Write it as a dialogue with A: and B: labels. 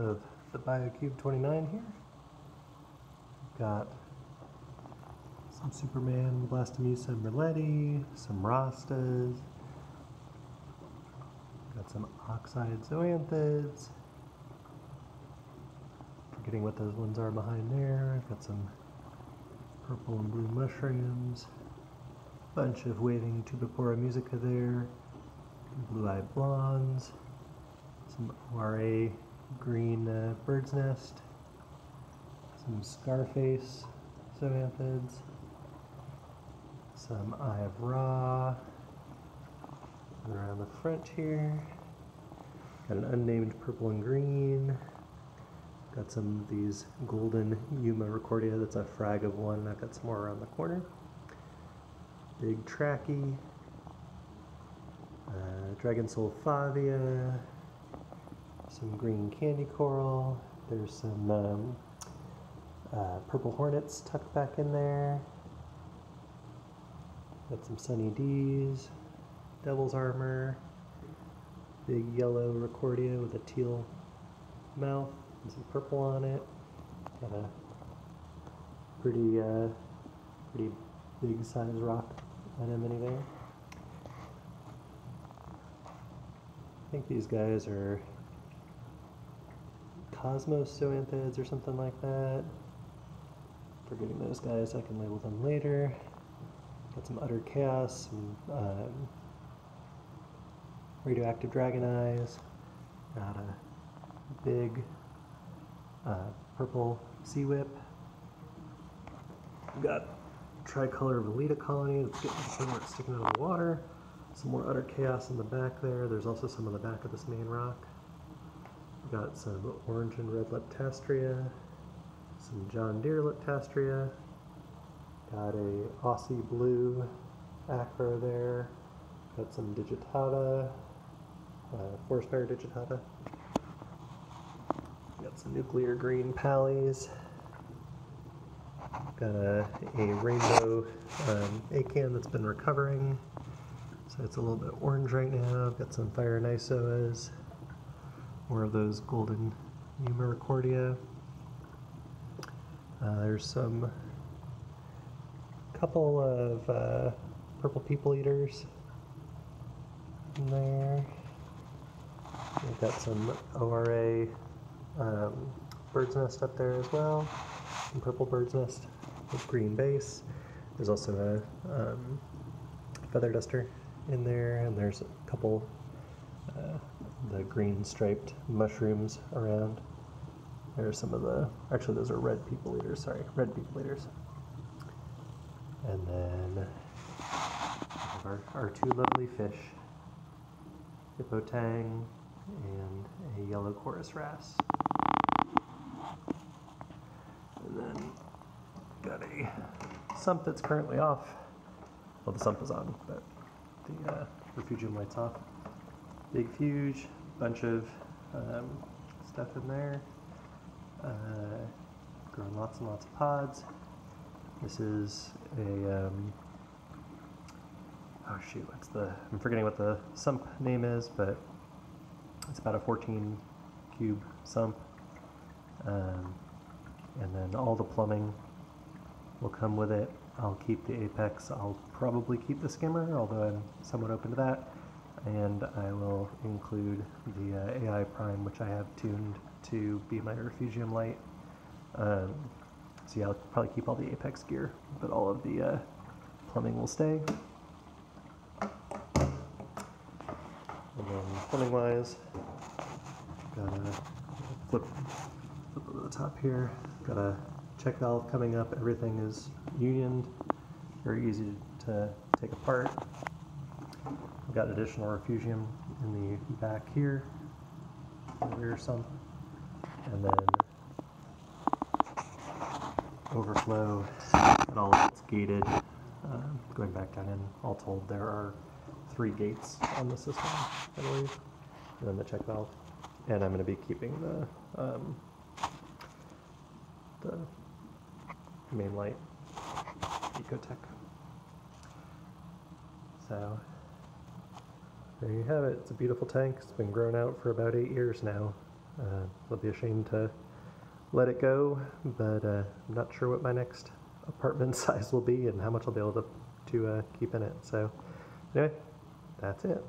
A: of the BioCube 29 here. We've Got some Superman, Blastomussa, Merletti, some Rastas. Got some Oxide Zoanthids. Forgetting what those ones are behind there. I've got some purple and blue mushrooms. Bunch of waving Tubipora musica there. Blue-eyed blondes. Some ORA green uh, bird's nest. Some Scarface zoanthids. Some Eye of Ra. Around the front here. Got an unnamed purple and green. Got some of these golden Yuma Ricordea. That's a frag of one. I've got some more around the corner. Big Trachy. Uh, Dragon Soul Favia. Some green candy coral. There's some um, uh, purple hornets tucked back in there. Got some Sunny D's. Devil's Armor. Big yellow Ricordea with a teal mouth and some purple on it. Got a pretty, uh, pretty big size rock anemone there. I think these guys are Cosmos zoanthids or something like that. Forgetting those guys, I can label them later. Got some utter chaos, some um, radioactive dragon eyes. Got a big uh, purple sea whip. Got tricolor Valida colony that's getting somewhere sticking out of the water. Some more utter chaos in the back there. There's also some on the back of this main rock. Got some orange and red Leptastrea, some John Deere Leptastrea. Got a Aussie blue acro there. Got some digitata, uh, forest fire digitata. Got some nuclear green pallies. Got a, a rainbow um, acan that's been recovering. So it's a little bit orange right now. Got some fire nisoas. More of those golden Yuma Ricordea. Uh, there's some couple of uh, purple people eaters in there. We've got some ORA um, bird's nest up there as well. Some purple bird's nest with green base. There's also a um, feather duster in there, and there's a couple uh, the green striped mushrooms around. There's some of the actually those are red people eaters. Sorry, red people eaters. And then our, our two lovely fish, hippotang and a yellow coris wrasse. And then got a sump that's currently off. Well, the sump is on, but the uh, refugium light's off. Big fuge, bunch of um, stuff in there. Uh, growing lots and lots of pods. This is a, um, oh shoot, what's the, I'm forgetting what the sump name is, but it's about a 14 cube sump. Um, and then all the plumbing will come with it. I'll keep the apex. I'll probably keep the skimmer, although I'm somewhat open to that. And I will include the uh, AI Prime, which I have tuned to be my refugium light. Um, so yeah, I'll probably keep all the apex gear, but all of the uh, plumbing will stay. And then plumbing wise, got a flip, flip over the top here. Got a check valve coming up. Everything is unioned, very easy to take apart. Got additional refugium in the back here, rear sump, and then overflow, and all it's gated. Uh, going back down in, all told, there are three gates on the system, I believe, and then the check valve. And I'm going to be keeping the um, the main light, Ecotech. So there you have it. It's a beautiful tank. It's been grown out for about eight years now. Uh, it'll be a shame to let it go, but uh, I'm not sure what my next apartment size will be and how much I'll be able to, to uh, keep in it. So, anyway, that's it.